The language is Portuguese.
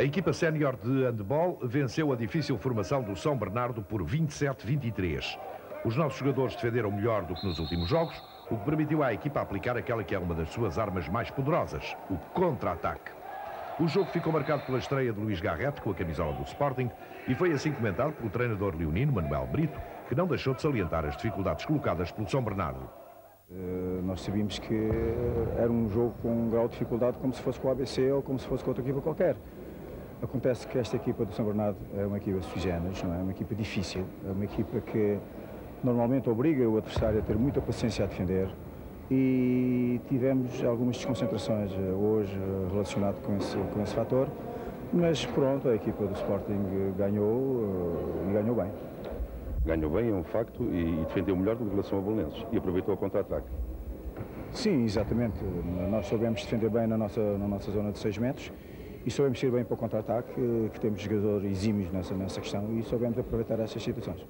A equipa sénior de handball venceu a difícil formação do São Bernardo por 27-23. Os nossos jogadores defenderam melhor do que nos últimos jogos, o que permitiu à equipa aplicar aquela que é uma das suas armas mais poderosas, o contra-ataque. O jogo ficou marcado pela estreia de Luís Garrett com a camisola do Sporting e foi assim comentado pelo treinador leonino Manuel Brito, que não deixou de salientar as dificuldades colocadas pelo São Bernardo. Uh, nós sabíamos que era um jogo com um grau de dificuldade como se fosse com o ABC ou como se fosse com outra equipa qualquer. Acontece que esta equipa do São Bernardo é uma equipa sui generis, não é? uma equipa difícil, é uma equipa que normalmente obriga o adversário a ter muita paciência a defender e tivemos algumas desconcentrações eh, hoje eh, relacionado com esse, com esse fator, mas pronto, a equipa do Sporting ganhou e ganhou bem. Ganhou bem, é um facto, e, defendeu melhor do que em relação a Bolonenses e aproveitou o contra-ataque. Sim, exatamente. Nós soubemos defender bem na nossa, na nossa zona de 6 metros e soubemos ir bem para o contra-ataque, que temos jogadores exímios nessa, nessa questão e soubemos aproveitar essas situações.